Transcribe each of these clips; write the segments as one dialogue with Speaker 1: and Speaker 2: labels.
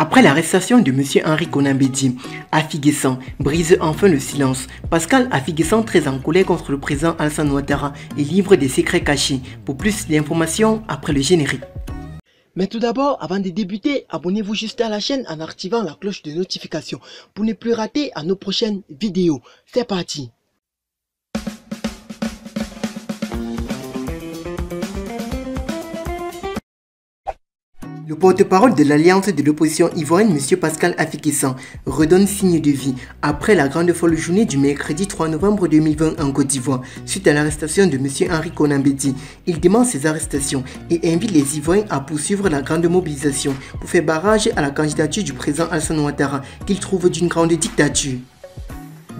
Speaker 1: Après l'arrestation de M. Henri Konambedi, Afiguessan brise enfin le silence. Pascal Afiguessan, très en colère contre le président Alassane Ouattara, et livre des secrets cachés. Pour plus d'informations, après le générique. Mais tout d'abord, avant de débuter, abonnez-vous juste à la chaîne en activant la cloche de notification pour ne plus rater à nos prochaines vidéos. C'est parti Le porte-parole de l'Alliance de l'opposition ivoirienne, M. Pascal Afikissan, redonne signe de vie après la grande folle journée du mercredi 3 novembre 2020 en Côte d'Ivoire, suite à l'arrestation de M. Henri Konambedi. Il demande ces arrestations et invite les Ivoiriens à poursuivre la grande mobilisation pour faire barrage à la candidature du président Alassane Ouattara, qu'il trouve d'une grande dictature.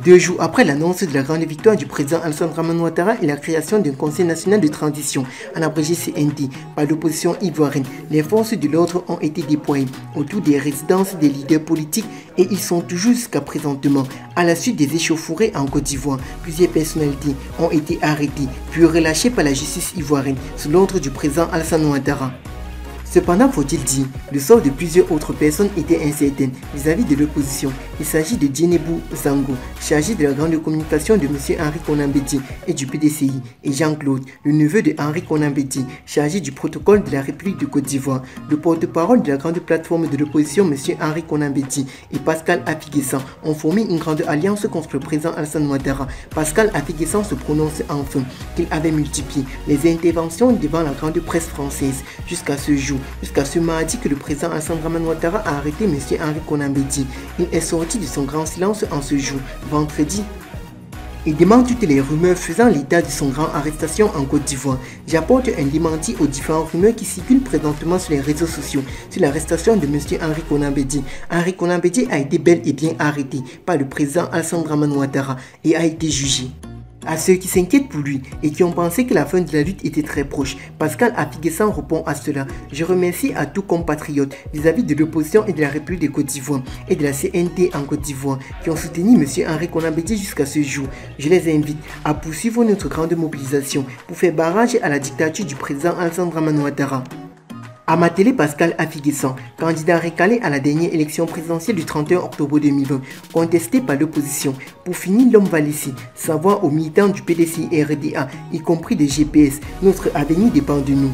Speaker 1: Deux jours après l'annonce de la grande victoire du président Alassane Draman Ouattara et la création d'un Conseil national de transition, en abrégé CNT, par l'opposition ivoirienne, les forces de l'ordre ont été déployées autour des résidences des leaders politiques et ils sont toujours jusqu'à présentement. À la suite des échauffourées en Côte d'Ivoire, plusieurs personnalités ont été arrêtées puis relâchées par la justice ivoirienne sous l'ordre du président Alassane Ouattara. Cependant, faut-il dire, le sort de plusieurs autres personnes était incertain vis-à-vis de l'opposition. Il s'agit de Djenebou Zango, chargé de la grande communication de M. Henri Konambedi et du PDCI, et Jean-Claude, le neveu de Henri Konambedi, chargé du protocole de la République de Côte d'Ivoire. Le porte-parole de la grande plateforme de l'opposition, M. Henri Konambedi, et Pascal Afiguessan ont formé une grande alliance contre le président Alassane Ouattara. Pascal Afiguessan se prononce enfin qu'il avait multiplié les interventions devant la grande presse française jusqu'à ce jour jusqu'à ce mardi que le président Alassane Draman Ouattara a arrêté M. Henri Konambedi. Il est sorti de son grand silence en ce jour, vendredi. Il demande toutes les rumeurs faisant l'état de son grand arrestation en Côte d'Ivoire. J'apporte un démenti aux différentes rumeurs qui circulent présentement sur les réseaux sociaux sur l'arrestation de M. Henri Konambedi. Henri Konambedi a été bel et bien arrêté par le président Alassane Draman Ouattara et a été jugé. À ceux qui s'inquiètent pour lui et qui ont pensé que la fin de la lutte était très proche, Pascal Afiguessan répond à cela. Je remercie à tous compatriotes vis-à-vis de l'opposition et de la République de Côte d'Ivoire et de la CNT en Côte d'Ivoire qui ont soutenu M. Henri Konabedi jusqu'à ce jour. Je les invite à poursuivre notre grande mobilisation pour faire barrage à la dictature du président Alexandre Manouattara. Amatélé Pascal Afiguessan, candidat récalé à la dernière élection présidentielle du 31 octobre 2020, contesté par l'opposition. Pour finir, l'homme va laisser savoir aux militants du PDC RDA, y compris des GPS, notre avenir dépend de nous.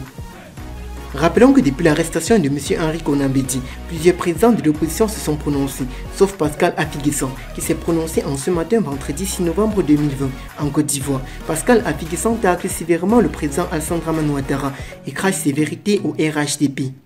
Speaker 1: Rappelons que depuis l'arrestation de M. Henri Konambedi, plusieurs présidents de l'opposition se sont prononcés, sauf Pascal Afiguessan, qui s'est prononcé en ce matin vendredi 6 novembre 2020 en Côte d'Ivoire. Pascal Afiguessan tacle sévèrement le président Alessandra Manouattara et crache ses vérités au RHDP.